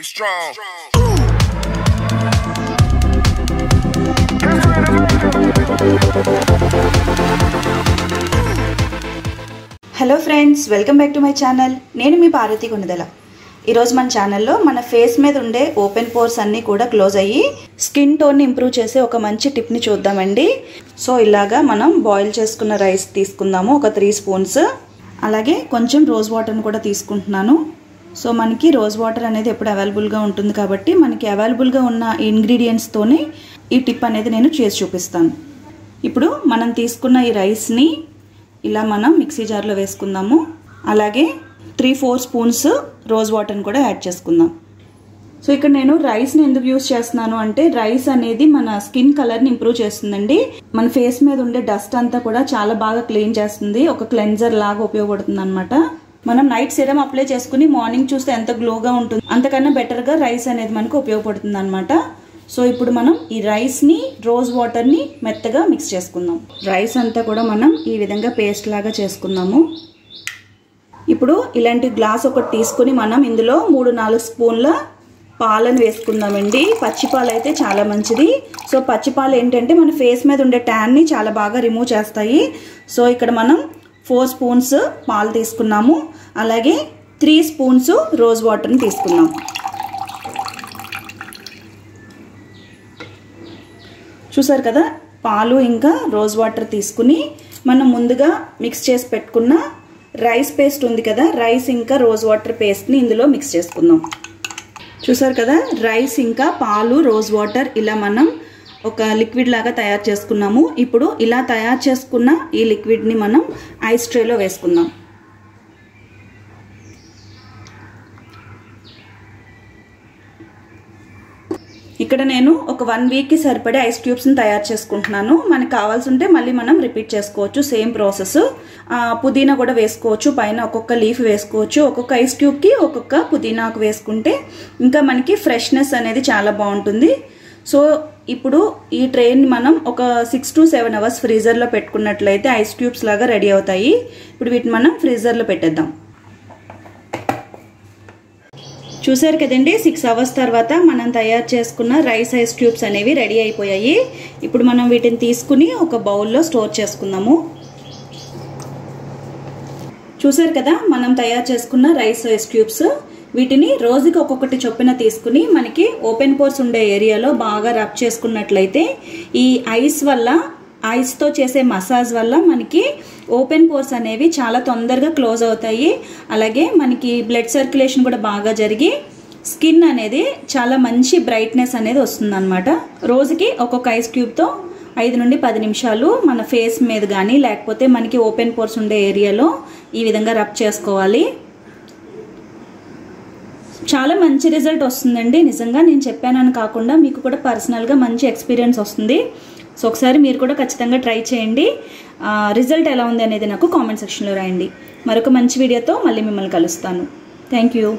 Be strong. Hello friends welcome back to my channel నేను మీ పార్వతి కొనుదల ఈరోజు మన ఛానల్లో మన ఫేస్ మీద ఉండే ఓపెన్ పోర్స్ అన్నీ కూడా క్లోజ్ అయ్యి స్కిన్ టోన్ని ఇంప్రూవ్ చేసే ఒక మంచి టిప్ని చూద్దామండి. సో ఇలాగా మనం బాయిల్ చేసుకున్న రైస్ తీసుకుందాము ఒక త్రీ స్పూన్స్ అలాగే కొంచెం రోజ్ వాటర్ని కూడా తీసుకుంటున్నాను. సో మనకి రోజ్ వాటర్ అనేది ఎప్పుడు అవైలబుల్గా ఉంటుంది కాబట్టి మనకి అవైలబుల్గా ఉన్న ఇంగ్రీడియంట్స్తోనే ఈ టిప్ అనేది నేను చేసి చూపిస్తాను. ఇప్పుడు మనం తీసుకున్న ఈ రైస్ని ఇలా మనం మిక్సీ జార్లో వేసుకుందాము. అలాగే త్రీ ఫోర్ స్పూన్స్ రోజ్ వాటర్ని కూడా యాడ్ చేసుకుందాం. సో ఇక్కడ నేను రైస్ని ఎందుకు యూస్ చేస్తున్నాను అంటే రైస్ అనేది మన స్కిన్ కలర్ని ఇంప్రూవ్ చేస్తుందండి. మన ఫేస్ మీద ఉండే డస్ట్ అంతా కూడా చాలా బాగా క్లీన్ చేస్తుంది. ఒక క్లెన్జర్ లాగా ఉపయోగపడుతుంది అనమాట మనం నైట్ సిరం అప్లై చేసుకుని మార్నింగ్ చూస్తే ఎంత గ్లోగా ఉంటుంది అంతకన్నా బెటర్గా రైస్ అనేది మనకు ఉపయోగపడుతుంది అనమాట సో ఇప్పుడు మనం ఈ రైస్ని రోజ్ వాటర్ని మెత్తగా మిక్స్ చేసుకుందాం. రైస్ అంతా కూడా మనం ఈ విధంగా పేస్ట్ లాగా చేసుకుందాము ఇప్పుడు ఇలాంటి గ్లాస్ ఒకటి తీసుకుని మనం ఇందులో మూడు నాలుగు స్పూన్ల పాలను వేసుకుందామండి. పచ్చిపాలు అయితే చాలా మంచిది. సో పచ్చిపాలు ఏంటంటే మన ఫేస్ మీద ఉండే ట్యాన్ని చాలా బాగా రిమూవ్ చేస్తాయి. సో ఇక్కడ మనం ఫోర్ స్పూన్స్ పాలు తీసుకున్నాము. అలాగే త్రీ స్పూన్స్ రోజ్ వాటర్ని తీసుకున్నాం. చూసారు కదా? పాలు ఇంకా రోజ్ వాటర్ తీసుకుని మనం ముందుగా మిక్స్ చేసి పెట్టుకున్న రైస్ పేస్ట్ ఉంది కదా? రైస్ ఇంకా రోజ్ వాటర్ పేస్ట్ని ఇందులో మిక్స్ చేసుకుందాం. చూసారు కదా? రైస్ ఇంకా పాలు రోజ్ వాటర్ ఇలా మనం ఒక లిక్విడ్ లాగా తయారు చేసుకున్నాము. ఇప్పుడు ఇలా తయారు చేసుకున్న ఈ లిక్విడ్ని మనం ఐస్ ట్రేలో వేసుకుందాం. ఇక్కడ నేను ఒక వన్ వీక్కి సరిపడే ఐస్ క్యూబ్స్ని తయారు చేసుకుంటున్నాను. మనకు కావాల్సి ఉంటే మళ్ళీ మనం రిపీట్ చేసుకోవచ్చు సేమ్ ప్రాసెస్ పుదీనా కూడా వేసుకోవచ్చు పైన ఒక్కొక్క లీఫ్ వేసుకోవచ్చు. ఒక్కొక్క ఐస్ క్యూబ్కి ఒక్కొక్క పుదీనాకు వేసుకుంటే ఇంకా మనకి ఫ్రెష్నెస్ అనేది చాలా బాగుంటుంది. సో ఇప్పుడు ఈ ట్రైన్ మనం ఒక సిక్స్ టు సెవెన్ అవర్స్ ఫ్రీజర్లో పెట్టుకున్నట్లయితే ఐస్ క్యూబ్స్ లాగా రెడీ అవుతాయి. ఇప్పుడు వీటిని మనం ఫ్రీజర్లో పెట్టేద్దాం. చూసారు కదండి? సిక్స్ అవర్స్ తర్వాత మనం తయారు చేసుకున్న రైస్ ఐస్ క్యూబ్స్ అనేవి రెడీ అయిపోయాయి. ఇప్పుడు మనం వీటిని తీసుకుని ఒక బౌల్లో స్టోర్ చేసుకుందాము. చూసారు కదా? మనం తయారు చేసుకున్న రైస్ ఐస్ క్యూబ్స్ వీటిని రోజుకి ఒక్కొక్కటి చొప్పున తీసుకుని మనకి ఓపెన్ పోర్స్ ఉండే ఏరియాలో బాగా రబ్ చేసుకున్నట్లయితే ఈ ఐస్ వల్ల ఐస్తో చేసే మసాజ్ వల్ల మనకి ఓపెన్ పోర్స్ అనేవి చాలా తొందరగా క్లోజ్ అవుతాయి. అలాగే మనకి బ్లడ్ సర్క్యులేషన్ కూడా బాగా జరిగి స్కిన్ అనేది చాలా మంచి బ్రైట్నెస్ అనేది వస్తుందన్నమాట. రోజుకి ఒక్కొక్క ఐస్ క్యూబ్తో ఐదు నుండి పది నిమిషాలు మన ఫేస్ మీద కానీ లేకపోతే మనకి ఓపెన్ పోర్స్ ఉండే ఏరియాలో ఈ విధంగా రబ్ చేసుకోవాలి. చాలా మంచి రిజల్ట్ వస్తుందండి. నిజంగా నేను చెప్పానని కాకుండా మీకు కూడా పర్సనల్గా మంచి ఎక్స్పీరియన్స్ వస్తుంది. సో ఒకసారి మీరు కూడా ఖచ్చితంగా ట్రై చేయండి. రిజల్ట్ ఎలా ఉంది అనేది నాకు కామెంట్ సెక్షన్లో రాయండి. మరొక మంచి వీడియోతో మళ్ళీ మిమ్మల్ని కలుస్తాను. Thank you